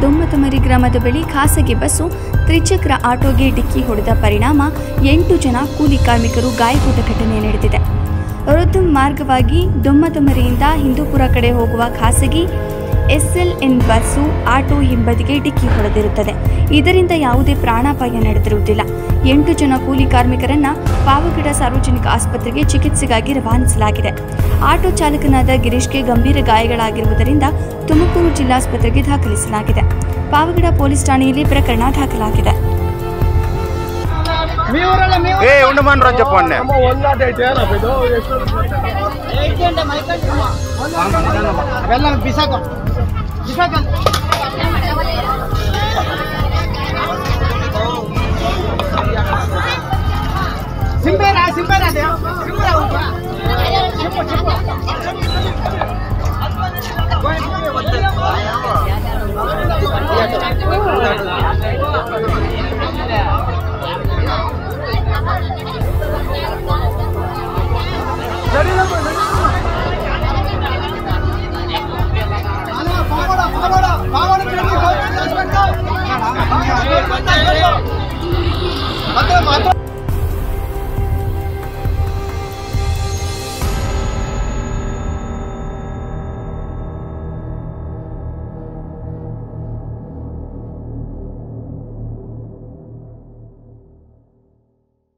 ಗ್ರಾಮದ ಬಳಿ ಖಾಸಗಿ ಬಸ್ಸು, ತ್ರಿಚಕ್ರ ಆಟೋಗೆ ಡಿಕ್ಕಿ ಹೊಡೆದ ಪರಿಣಾಮ ಎಂಟು ಜನ ಕೂಲಿ ಕಾರ್ಮಿಕರು ಗಾಯಗೊಂಡ ಘಟನೆ ನಡೆದಿದೆ. ವೃದ್ಧ ಮಾರ್ಗವಾಗಿ ದೊಮ್ಮತಮರಿಯಿಂದ ಹಿಂದೂಪುರ ಕಡೆ ಹೋಗುವ ಖಾಸಗಿ ಎಸ್ಎಲ್ಎನ್ ಬಸ್ಸು ಆಟೋ ಹಿಂಬದಿಗೆ ಡಿಕ್ಕಿ ಹೊಡೆದಿರುತ್ತದೆ ಇದರಿಂದ ಯಾವುದೇ ಪ್ರಾಣಾಪಾಯ ನಡೆದಿರುವುದಿಲ್ಲ ಎಂಟು ಜನ ಕೂಲಿ ಕಾರ್ಮಿಕರನ್ನ ಪಾವಗಡ ಸಾರ್ವಜನಿಕ ಆಸ್ಪತ್ರೆಗೆ ಚಿಕಿತ್ಸೆಗಾಗಿ ರವಾನಿಸಲಾಗಿದೆ ಆಟೋ ಚಾಲಕನಾದ ಗಿರೀಶ್ಗೆ ಗಂಭೀರ ಗಾಯಗಳಾಗಿರುವುದರಿಂದ ತುಮಕೂರು ಜಿಲ್ಲಾಸ್ಪತ್ರೆಗೆ ದಾಖಲಿಸಲಾಗಿದೆ ಪಾವಗಡ ಪೊಲೀಸ್ ಠಾಣೆಯಲ್ಲಿ ಪ್ರಕರಣ ದಾಖಲಾಗಿದೆ सिंबेरा सिंबेरा देव सिंबेरा उठा